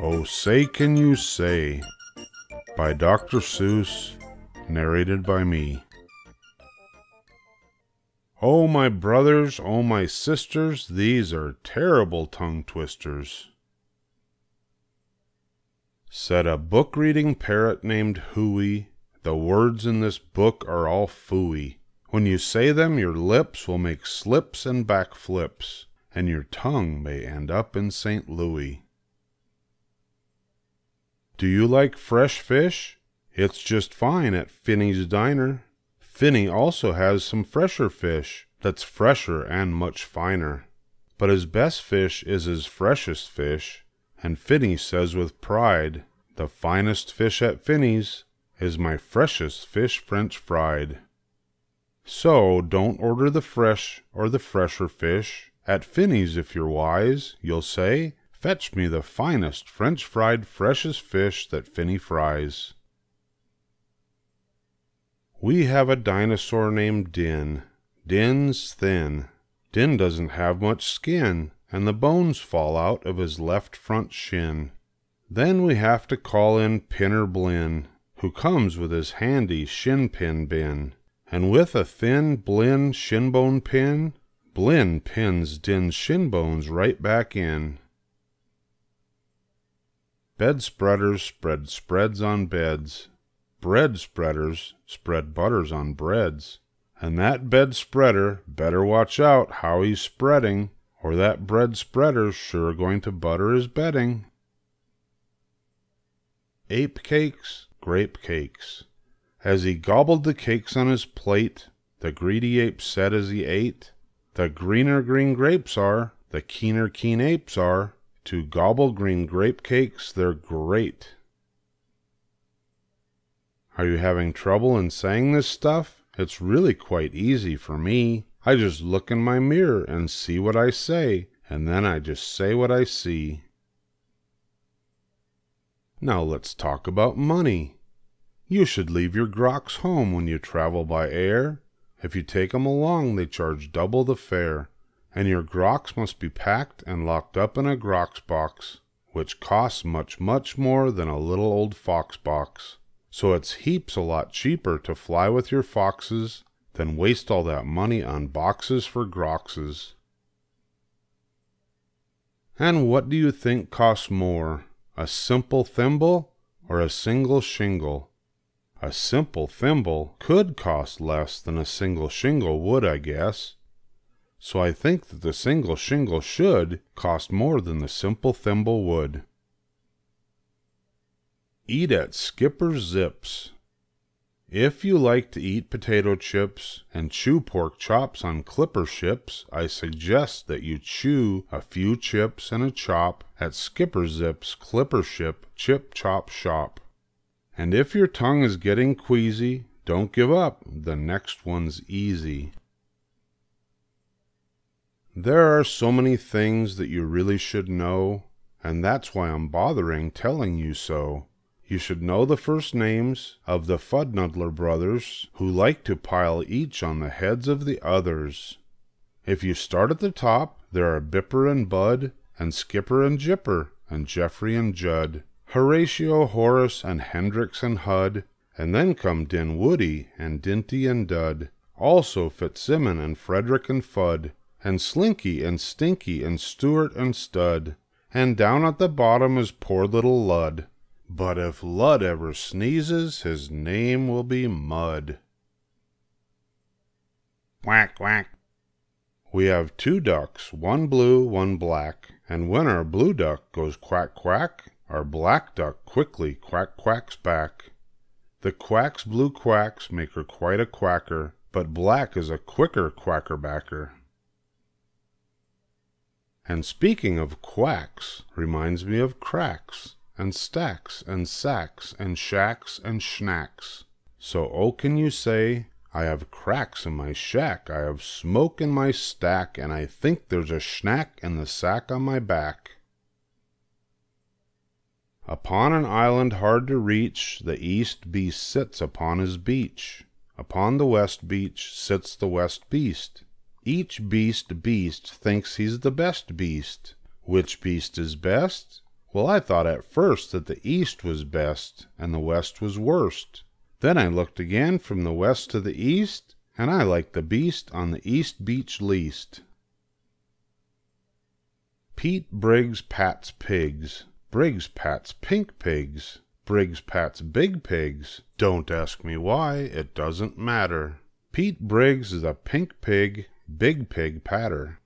Oh, say can you say by Dr. Seuss, narrated by me. Oh, my brothers, oh, my sisters, these are terrible tongue twisters. Said a book reading parrot named Hooey, the words in this book are all fooey. When you say them, your lips will make slips and back flips, and your tongue may end up in St. Louis. Do you like fresh fish? It's just fine at Finney's Diner. Finney also has some fresher fish that's fresher and much finer. But his best fish is his freshest fish, and Finney says with pride, The finest fish at Finney's is my freshest fish French fried. So don't order the fresh or the fresher fish. At Finney's, if you're wise, you'll say, Fetch me the finest French fried freshest fish that Finney fries. We have a dinosaur named Din. Din's thin. Din doesn't have much skin, and the bones fall out of his left front shin. Then we have to call in Pinner Blinn, who comes with his handy shin pin bin. And with a thin Blinn shinbone pin, Blinn pins Din's shin bones right back in. Bed spreaders spread spreads on beds. Bread spreaders spread butters on breads. And that bed spreader better watch out how he's spreading, or that bread spreader's sure going to butter his bedding. Ape cakes, grape cakes. As he gobbled the cakes on his plate, the greedy ape said as he ate, The greener green grapes are, the keener keen apes are. To gobble green grape cakes, they're great. Are you having trouble in saying this stuff? It's really quite easy for me. I just look in my mirror and see what I say, and then I just say what I see. Now let's talk about money. You should leave your grox home when you travel by air. If you take 'em along, they charge double the fare and your grox must be packed and locked up in a grox box, which costs much, much more than a little old fox box. So it's heaps a lot cheaper to fly with your foxes than waste all that money on boxes for groxes. And what do you think costs more, a simple thimble or a single shingle? A simple thimble could cost less than a single shingle would, I guess so I think that the single shingle should cost more than the simple thimble would. Eat at Skipper Zips. If you like to eat potato chips and chew pork chops on clipper ships, I suggest that you chew a few chips and a chop at Skipper Zip's clipper ship chip chop shop. And if your tongue is getting queasy, don't give up. The next one's easy. There are so many things that you really should know, and that's why I'm bothering telling you so. You should know the first names of the Fudnuddler brothers, who like to pile each on the heads of the others. If you start at the top, there are Bipper and Bud, and Skipper and Jipper, and Jeffrey and Judd, Horatio, Horace, and Hendrix and Hud, and then come Dinwoody and Dinty and Dud, also Fitzsimon and Frederick and Fudd, and Slinky and Stinky and Stuart and Stud, and down at the bottom is poor little Lud. But if Lud ever sneezes, his name will be Mud. Quack, quack. We have two ducks, one blue, one black, and when our blue duck goes quack, quack, our black duck quickly quack, quacks back. The quack's blue quacks make her quite a quacker, but black is a quicker quackerbacker. And speaking of quacks, reminds me of cracks, and stacks, and sacks, and shacks, and schnacks. So oh can you say, I have cracks in my shack, I have smoke in my stack, and I think there's a schnack in the sack on my back. Upon an island hard to reach, the east beast sits upon his beach. Upon the west beach sits the west beast. Each beast beast thinks he's the best beast. Which beast is best? Well, I thought at first that the east was best and the west was worst. Then I looked again from the west to the east, and I liked the beast on the east beach least. Pete Briggs pats pigs. Briggs pats pink pigs. Briggs pats big pigs. Don't ask me why, it doesn't matter. Pete Briggs is a pink pig, big pig patter.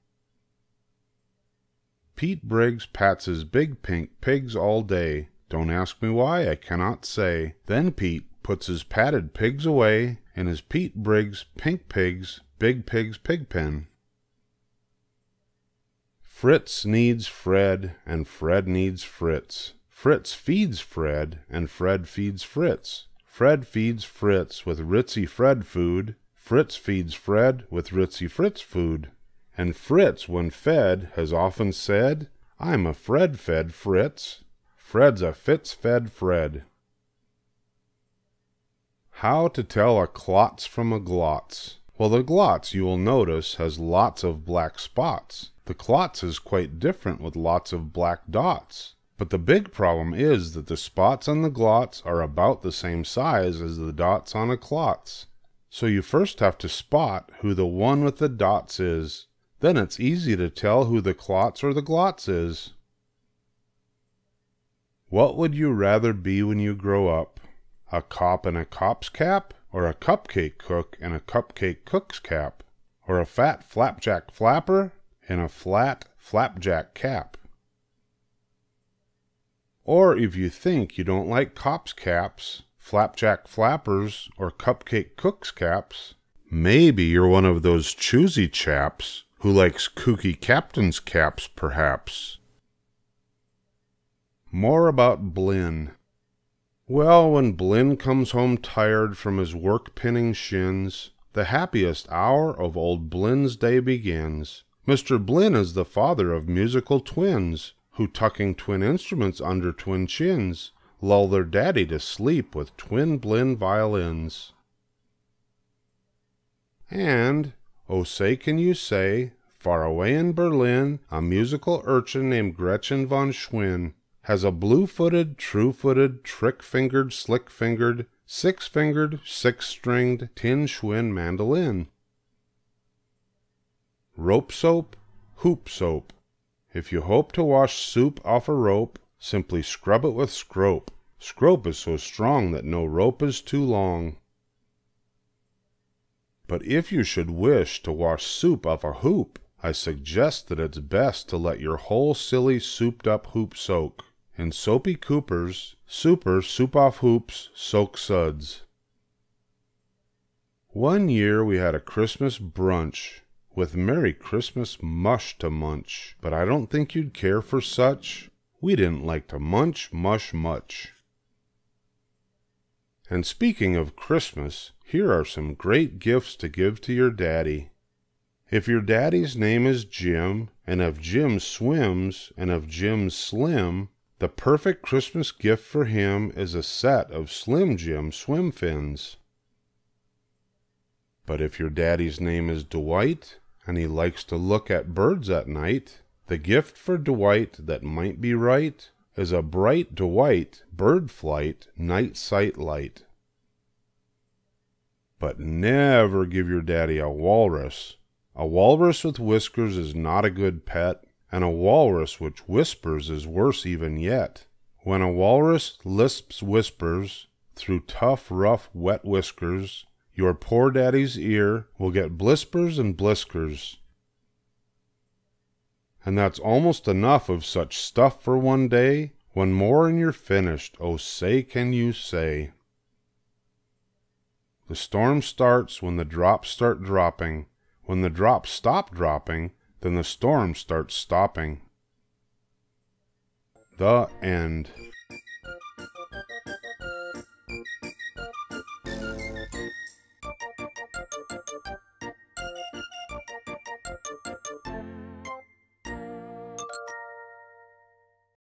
Pete Briggs pats his big pink pigs all day. Don't ask me why, I cannot say. Then Pete puts his patted pigs away in his Pete Briggs pink pigs, big pigs pig pen. Fritz needs Fred, and Fred needs Fritz. Fritz feeds Fred, and Fred feeds Fritz. Fred feeds Fritz with Ritzy Fred food. Fritz feeds Fred with Ritzy Fritz food. And Fritz, when fed, has often said, I'm a Fred fed Fritz. Fred's a Fitz fed Fred. How to tell a klotz from a glotz. Well, the glotz, you will notice, has lots of black spots. The klotz is quite different with lots of black dots. But the big problem is that the spots on the glotz are about the same size as the dots on a klotz. So you first have to spot who the one with the dots is. Then it's easy to tell who the klotz or the glotz is. What would you rather be when you grow up? A cop in a cop's cap? Or a cupcake cook in a cupcake cook's cap? Or a fat flapjack flapper in a flat flapjack cap? Or if you think you don't like cops' caps, flapjack flappers, or cupcake cooks' caps, maybe you're one of those choosy chaps who likes kooky captain's caps, perhaps. More about Blinn. Well, when Blinn comes home tired from his work pinning shins, the happiest hour of old Blinn's day begins. Mr. Blinn is the father of musical twins, who tucking twin instruments under twin chins, lull their daddy to sleep with twin Blinn violins. And, oh say can you say, far away in Berlin, a musical urchin named Gretchen von Schwinn has a blue-footed, true-footed, trick-fingered, slick-fingered, six-fingered, six-stringed tin Schwinn mandolin. Rope soap, hoop soap, if you hope to wash soup off a rope, simply scrub it with scrope. Scrope is so strong that no rope is too long. But if you should wish to wash soup off a hoop, I suggest that it's best to let your whole silly souped up hoop soak. In soapy coopers, super soup off hoops, soak suds. One year we had a Christmas brunch with Merry Christmas mush to munch, but I don't think you'd care for such. We didn't like to munch mush much. And speaking of Christmas, here are some great gifts to give to your daddy. If your daddy's name is Jim, and if Jim swims, and if Jim's slim, the perfect Christmas gift for him is a set of Slim Jim swim fins. But if your daddy's name is Dwight, and he likes to look at birds at night. The gift for Dwight that might be right is a bright Dwight bird flight night sight light. But never give your daddy a walrus. A walrus with whiskers is not a good pet, and a walrus which whispers is worse even yet. When a walrus lisps whispers through tough, rough, wet whiskers, your poor daddy's ear will get blispers and bliskers. And that's almost enough of such stuff for one day. One more and you're finished, oh say can you say. The storm starts when the drops start dropping. When the drops stop dropping, then the storm starts stopping. The end.